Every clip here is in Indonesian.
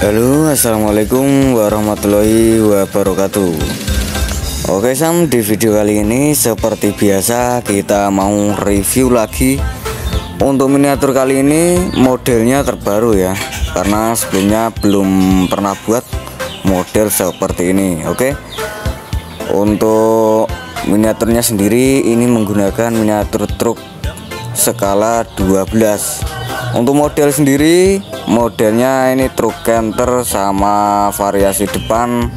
Halo assalamualaikum warahmatullahi wabarakatuh. Oke Sam di video kali ini seperti biasa kita mau review lagi. Untuk miniatur kali ini modelnya terbaru ya Karena sebelumnya belum pernah buat model seperti ini Oke? Untuk miniaturnya sendiri ini menggunakan miniatur truk skala 12 untuk model sendiri modelnya ini truk canter sama variasi depan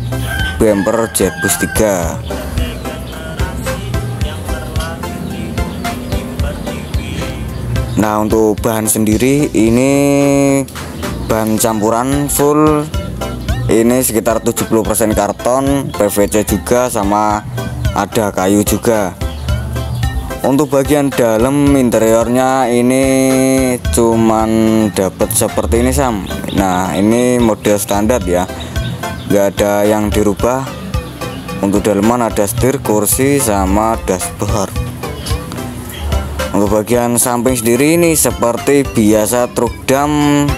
bumper jetbus 3 nah untuk bahan sendiri ini bahan campuran full. Ini sekitar 70% karton PVC juga sama ada kayu juga untuk bagian dalam interiornya ini cuman dapat seperti ini Sam. Nah ini model standar ya. Nggak ada yang dirubah. Untuk dalaman ada setir kursi sama dashboard. Untuk bagian samping sendiri ini seperti biasa truk dam.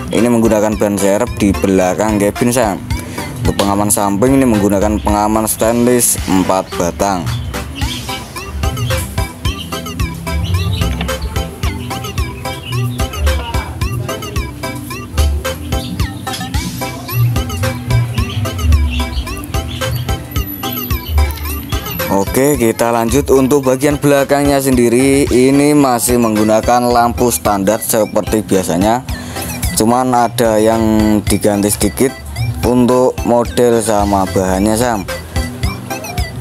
Ini menggunakan ban serep di belakang cabin Sam. Untuk pengaman samping ini menggunakan pengaman stainless 4 batang Oke kita lanjut untuk bagian belakangnya sendiri. Ini masih menggunakan lampu standar seperti biasanya. Cuman ada yang diganti sedikit untuk model sama bahannya Sam.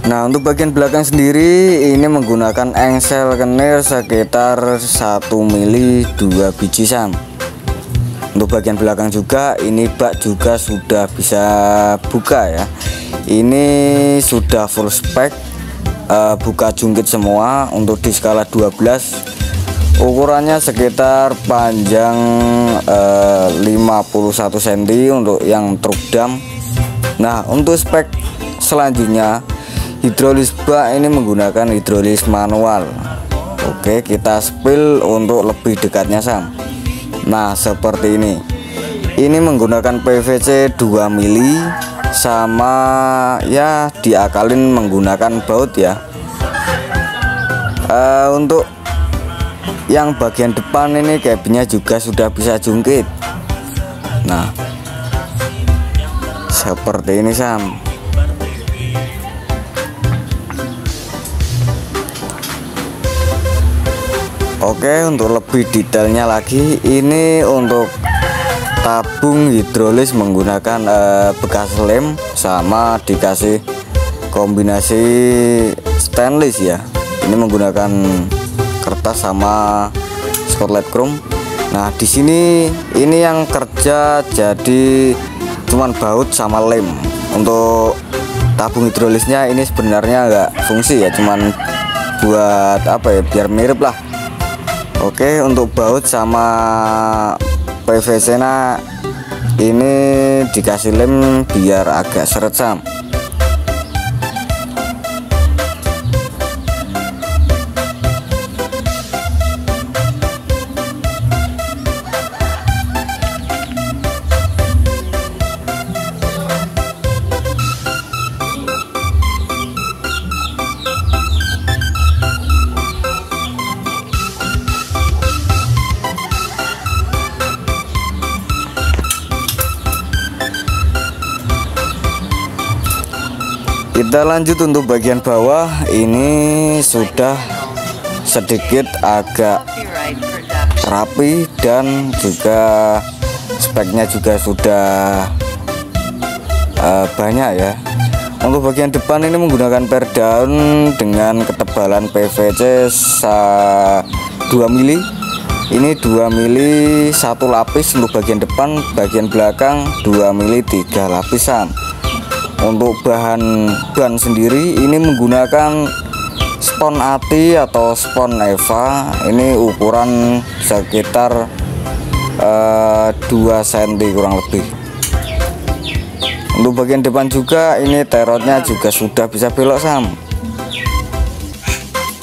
Nah untuk bagian belakang sendiri ini menggunakan engsel kenir sekitar 1 mili 2 biji Sam. Untuk bagian belakang juga ini bak juga sudah bisa buka ya. Ini sudah full spek uh, buka jungkit semua untuk di skala 12 ukurannya sekitar panjang uh, 51 cm untuk yang truk dam. Nah untuk spek selanjutnya hidrolis bak ini menggunakan hidrolis manual. Oke kita spill untuk lebih dekatnya Sam. Nah seperti ini. Ini menggunakan PVC 2 mili sama ya diakalin menggunakan baut ya. Uh, untuk yang bagian depan ini cabinnya juga sudah bisa jungkit. Nah seperti ini Sam. Oke untuk lebih detailnya lagi ini untuk tabung hidrolis menggunakan uh, bekas lem sama dikasih kombinasi stainless ya. Ini menggunakan kertas sama spotlight chrome. Nah di sini ini yang kerja jadi cuman baut sama lem. Untuk tabung hidrolisnya ini sebenarnya enggak fungsi ya cuman buat apa ya biar mirip lah. Oke untuk baut sama PVC nah ini dikasih lem biar agak seret sam kita lanjut untuk bagian bawah. Ini sudah sedikit agak rapi dan juga speknya juga sudah uh, banyak ya. Untuk bagian depan ini menggunakan per daun dengan ketebalan PVC 2 mili. Ini 2 mili satu lapis untuk bagian depan bagian belakang 2 mili tiga lapisan untuk bahan ban sendiri ini menggunakan spon ati atau spon Eva. Ini ukuran sekitar uh, 2 cm kurang lebih. Untuk bagian depan juga ini terotnya juga sudah bisa belok sam.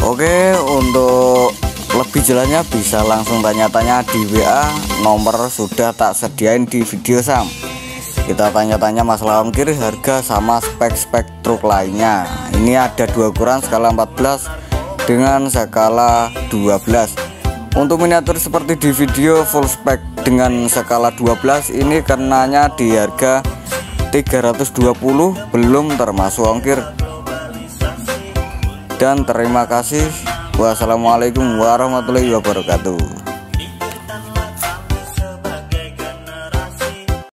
Oke untuk lebih jelasnya bisa langsung tanya-tanya di WA nomor sudah tak sediain di video sam kita tanya-tanya masalah ongkir harga sama spek-spek truk lainnya. Ini ada dua ukuran skala 14 dengan skala 12 untuk miniatur seperti di video full spek dengan skala 12 ini karenanya di harga 320 belum termasuk ongkir dan terima kasih. Wassalamualaikum warahmatullahi wabarakatuh